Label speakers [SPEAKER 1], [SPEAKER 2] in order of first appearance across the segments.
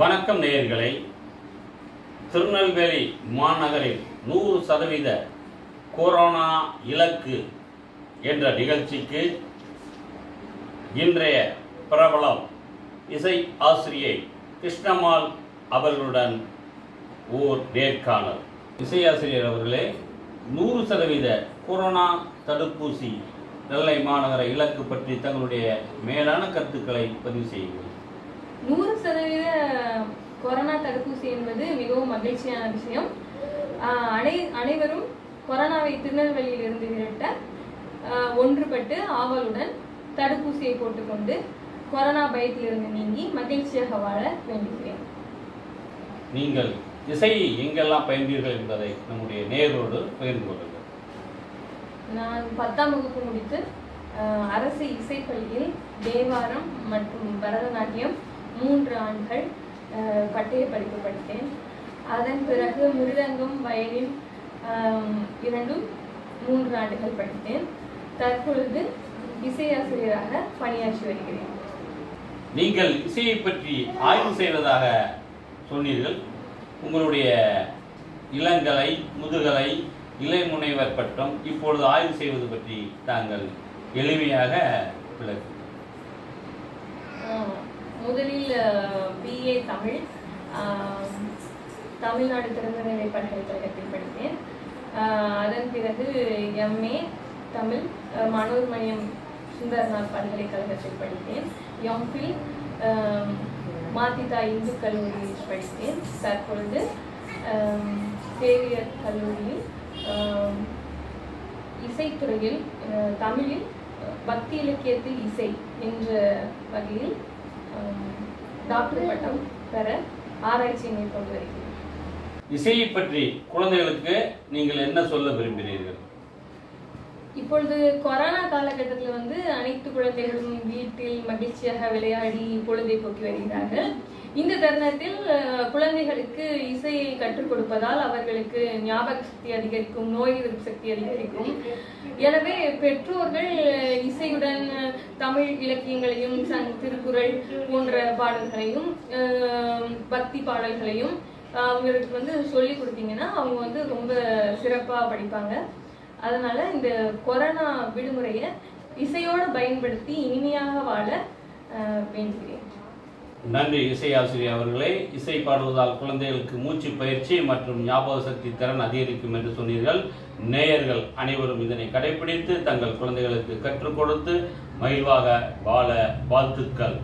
[SPEAKER 1] வணக்கம் நேயர்களை. திருநெல்வேலி மாநகரில் நூறு சதவீத கொரோனா இலக்கு என்ற நிகழ்ச்சிக்கு இன்றைய பிரபலம் இசை ஆசிரியை கிருஷ்ணமால் அவர்களுடன் ஓர் நேர்காணல். இசை ஆசிரியர் அவர்களே நூறு சதவீத கொரோனா தடுப்பூசி நெல்லை மாநகர இலக்கு பற்றி தங்களுடைய மேலான கருத்துக்களை பதிவு செய்யுங்கள்.
[SPEAKER 2] நூறு சதவீத கொரோனா தடுப்பூசி என்பது மிகவும் மகிழ்ச்சியான விஷயம். அனை அனைவரும் கொரோனாவை திருநெல்வேலியில் இருந்து விரட்ட ஒன்றுபட்டு ஆவலுடன் தடுப்பூசியை போட்டுக்கொண்டு கொரோனா பயத்திலிருந்து நீங்கி மகிழ்ச்சியாக வாழ வேண்டுகிறேன்.
[SPEAKER 1] நீங்கள் இசையை எங்கெல்லாம் பயின்றீர்கள் என்பதை நம்முடைய நேரோடு பகிர்ந்து கொள்ளுங்கள்.
[SPEAKER 2] நான் பத்தாம் வகுப்பு முடித்து அரசு இசைப்பள்ளியில் தேவாரம் மற்றும் பரதநாட்டியம் மூன்று ஆண்டுகள் ஆஹ் பட்டய படிப்பு படித்தேன் அதன் பிறகு மிருதங்கம் வயலின் இரண்டும் மூன்று ஆண்டுகள் படித்தேன். தற்பொழுது இசையாசிரியராக பணியாற்றி வருகிறேன்.
[SPEAKER 1] நீங்கள் இசையை பற்றி ஆய்வு செய்வதாக சொன்னீர்கள். உங்களுடைய இளங்கலை முதுகலை இளை முனைவர் பட்டம் இப்பொழுது ஆய்வு செய்வது பற்றி தாங்கள் எளிமையாக விளக்கு
[SPEAKER 2] தமிழ். தமிழ்நாடு திறந்தநிலை பல்கலைக்கழகத்தில் படித்தேன். அதன் பிறகு எம்ஏ தமிழ் மனோர்மயம் மனோர்மணியம் சுந்தரநாத் பல்கலைக்கழகத்தில் படித்தேன். எம்ஃபில் மாத்திதா இந்து கல்லூரியில் படித்தேன். தற்பொழுது பேரியர் சேவியர் கல்லூரியில் இசைத்துறையில் தமிழில் பக்தி இலக்கியத்தில் இசை என்ற வகையில் டாக்டர் பட்டம் பெற ஆராய்ச்சி மேற்கொண்டு வருகிறேன்
[SPEAKER 1] இசையை பற்றி குழந்தைகளுக்கு நீங்கள் என்ன சொல்ல விரும்புகிறீர்கள்?
[SPEAKER 2] இப்பொழுது கொரோனா காலகட்டத்தில் வந்து அனைத்து குழந்தைகளும் வீட்டில் மகிழ்ச்சியாக விளையாடி பொழுதை போக்கி வருகிறார்கள். தருணத்தில் குழந்தைகளுக்கு இசையை கற்றுக் கொடுப்பதால் அவர்களுக்கு ஞாபக சக்தி அதிகரிக்கும் நோய் எதிர்ப்பு சக்தி அதிகரிக்கும். எனவே பெற்றோர்கள் இசையுடன் தமிழ் இலக்கியங்களையும் சங் திருக்குறள் போன்ற பாடல்களையும் பக்தி பாடல்களையும் அவங்களுக்கு வந்து சொல்லி கொடுத்தீங்கன்னா அவங்க வந்து ரொம்ப சிறப்பாக படிப்பாங்க. அதனால இந்த கொரோனா விடுமுறையை இசையோடு பயன்படுத்தி இனிமையாக வாழ வேண்டுகிறேன்.
[SPEAKER 1] நன்றி இசை ஆசிரியர் அவர்களே. இசை பாடுவதால் குழந்தைகளுக்கு மூச்சு பயிற்சி மற்றும் ஞாபக சக்தி திறன் அதிகரிக்கும் என்று சொன்னீர்கள். நேயர்கள் அனைவரும் இதனை கடைபிடித்து தங்கள் குழந்தைகளுக்கு கற்றுக் கொடுத்து மகிழ்வாக வாழ வாழ்த்துக்கள்.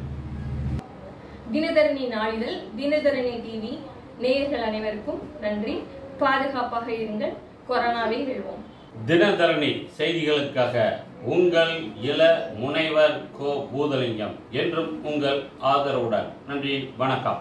[SPEAKER 2] தினதரணி நாளிதழ் தினதரணி டிவி. நேயர்கள் அனைவருக்கும் நன்றி. பாதுகாப்பாக இருங்கள். கொரோனாவை வெல்வோம்.
[SPEAKER 1] தினதரணி செய்திகளுக்காக உங்கள் இள முனைவர் கோ பூதலிங்கம் என்றும் உங்கள் ஆதரவுடன். நன்றி வணக்கம்.